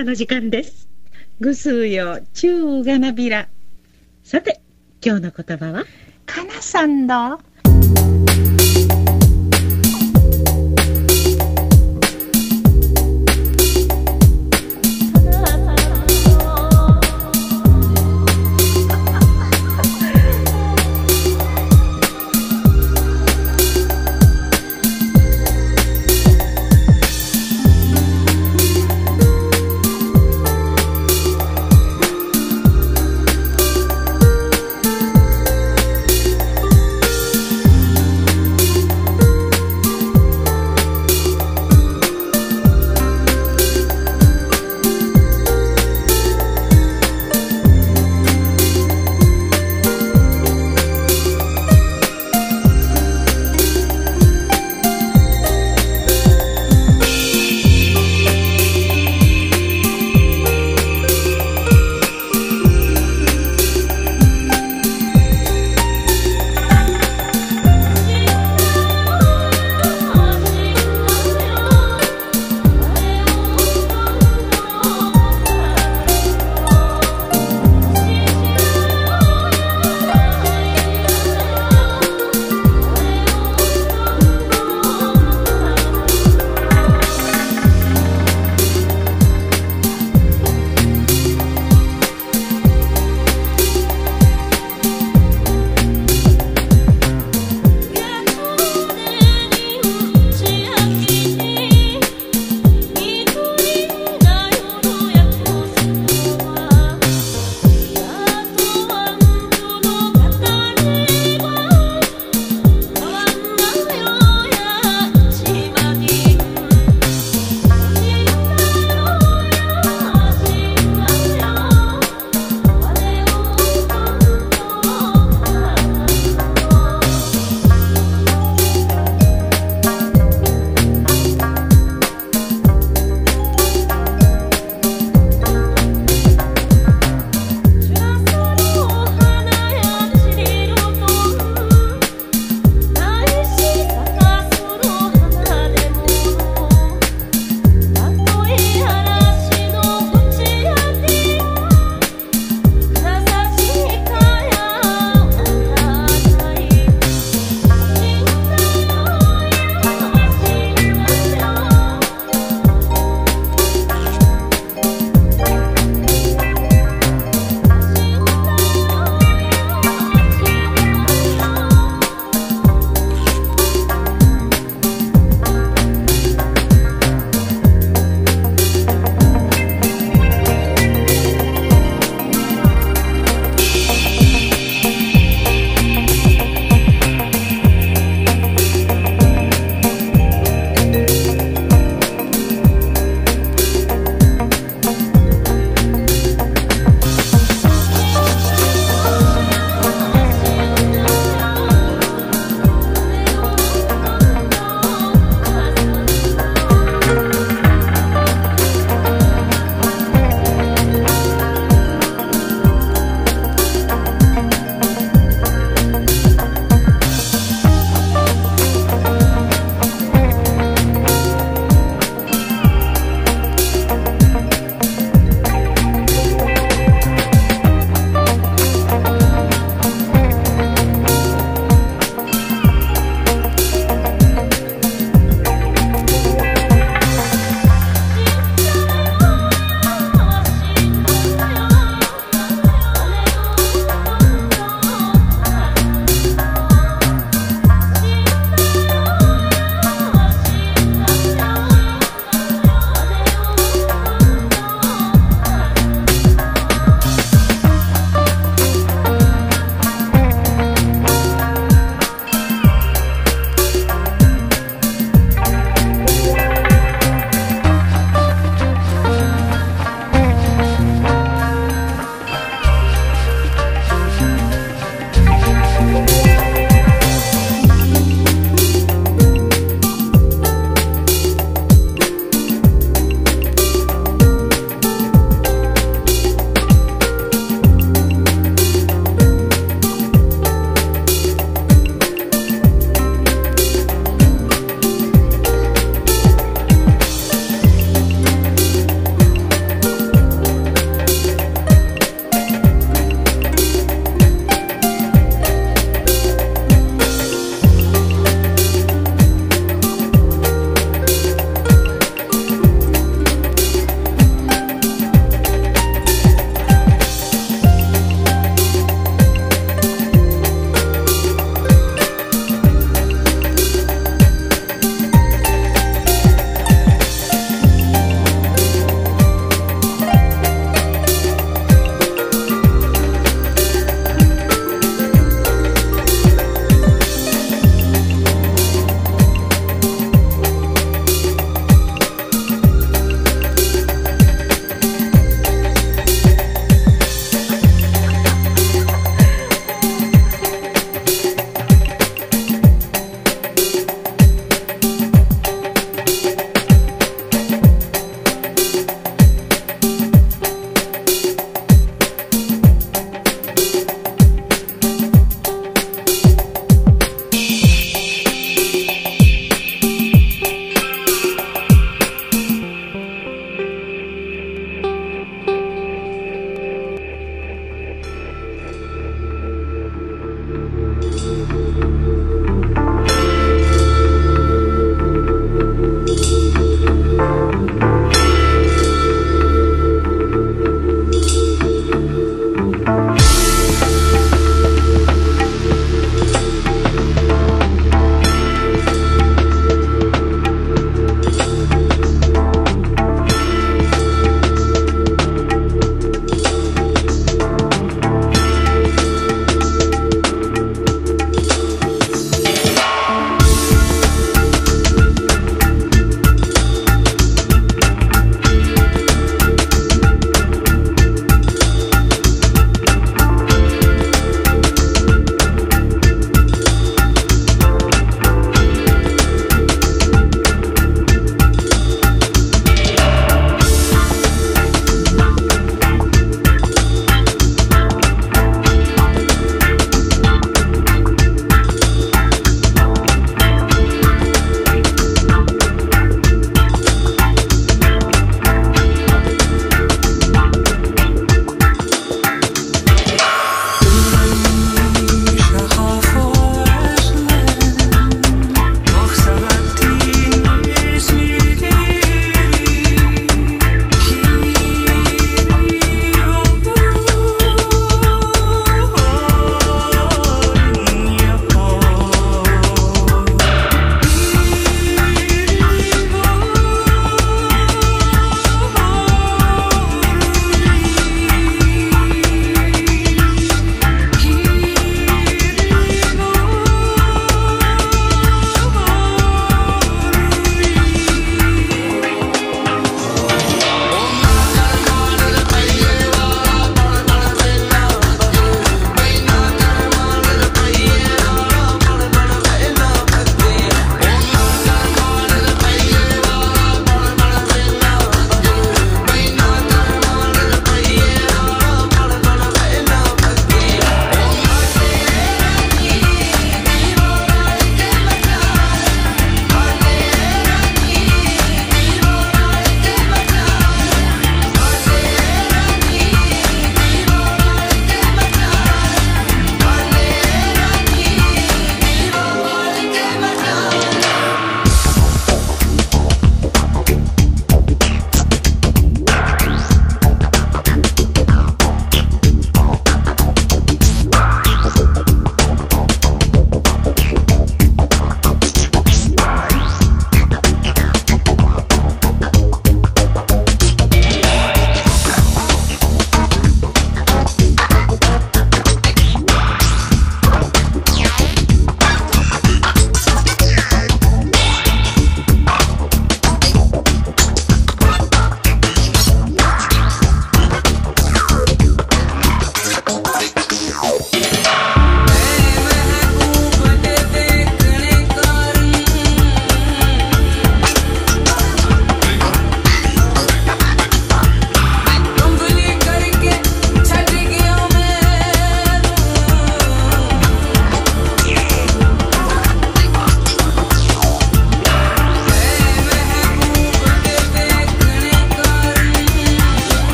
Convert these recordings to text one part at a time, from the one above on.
歌の時間です。ぐすうよ、ちゅうがなびら。さて、今日の言葉は？かなさんだ。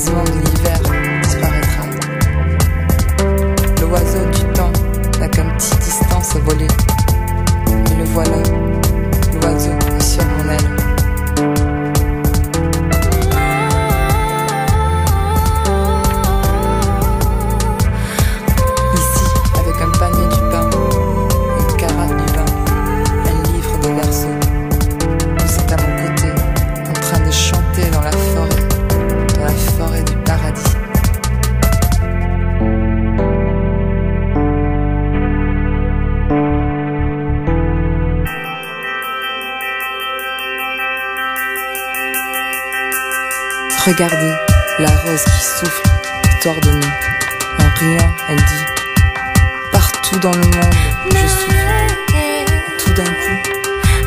走 Regardez la rose qui souffle, victoire de nous. En riant, elle dit Partout dans le monde, je souffle. Tout d'un coup,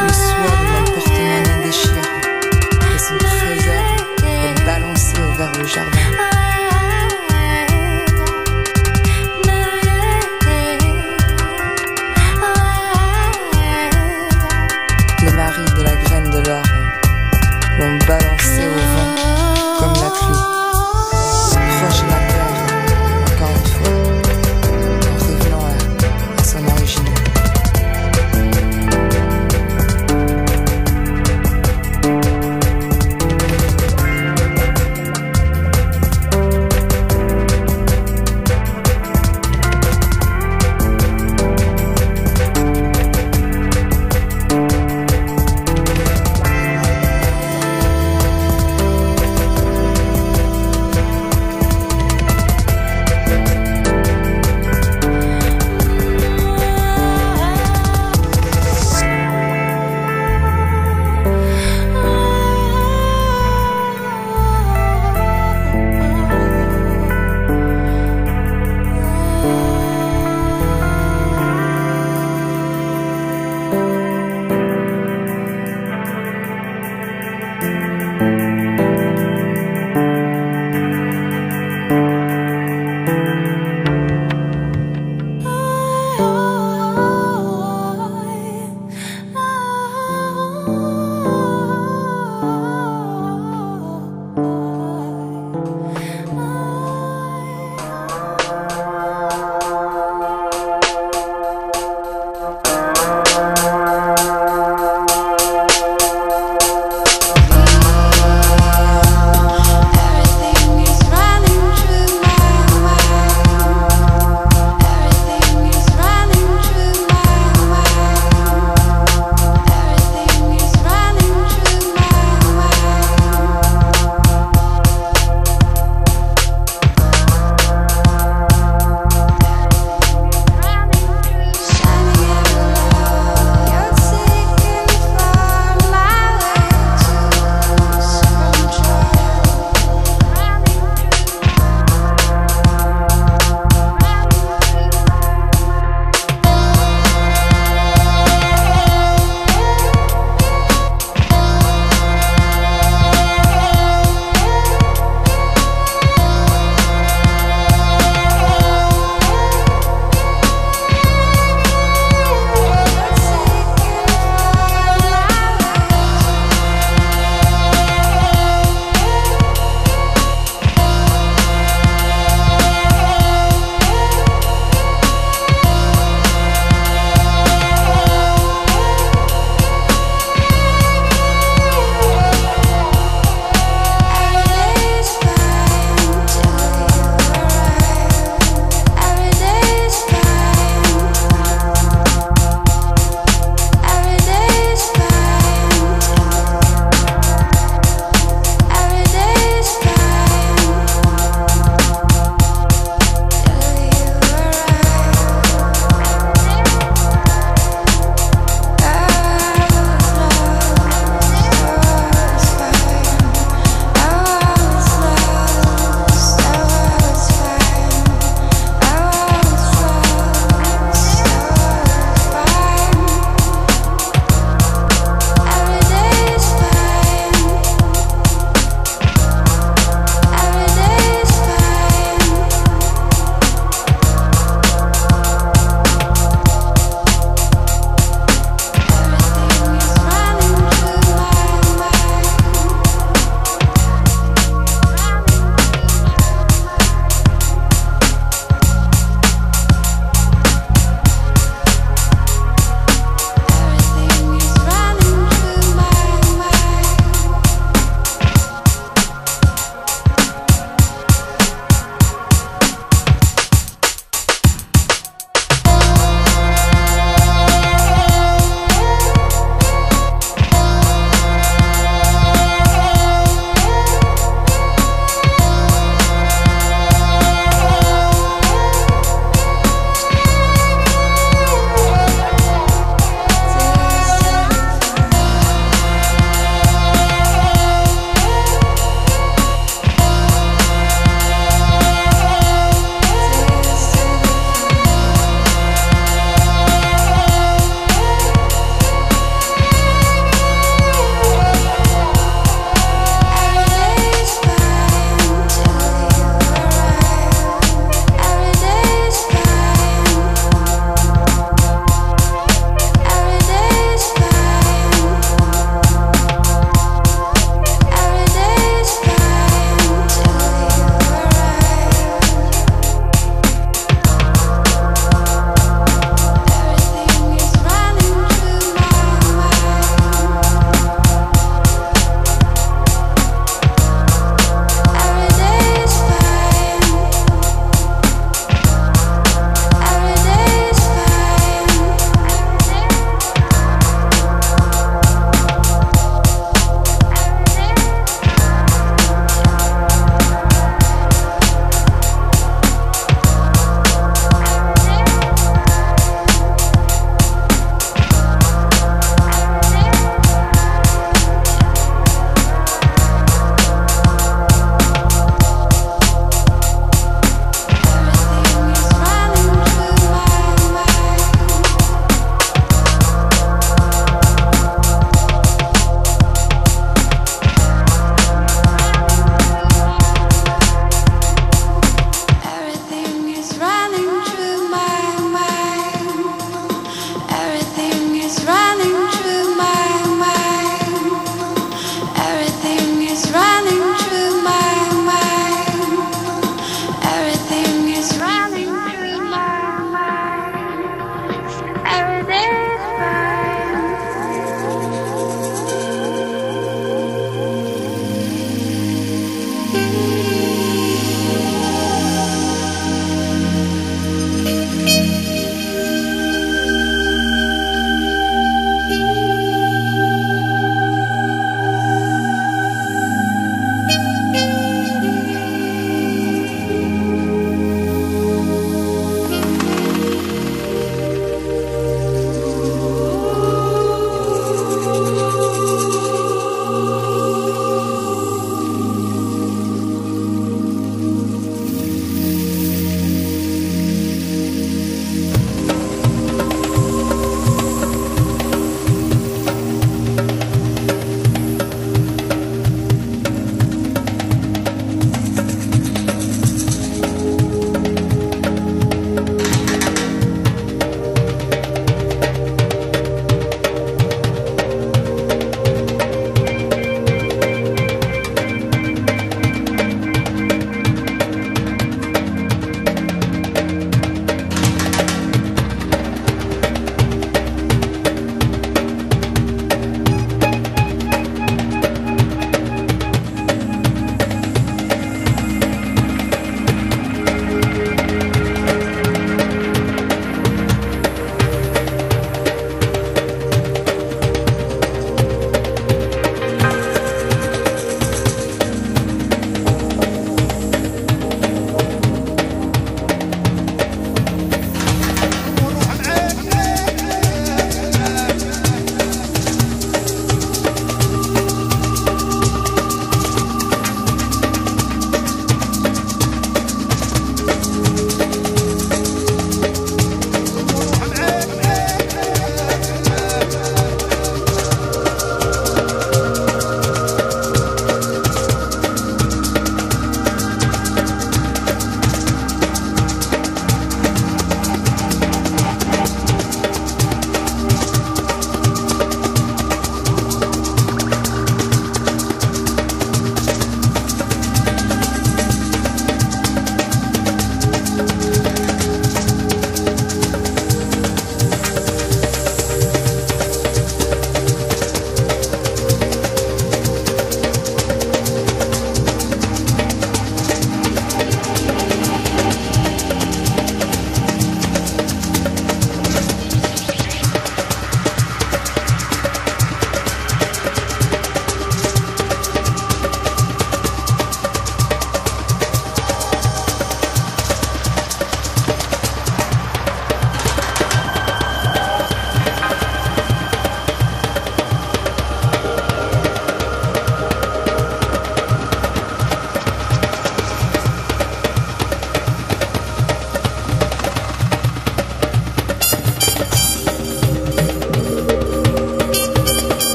le soir.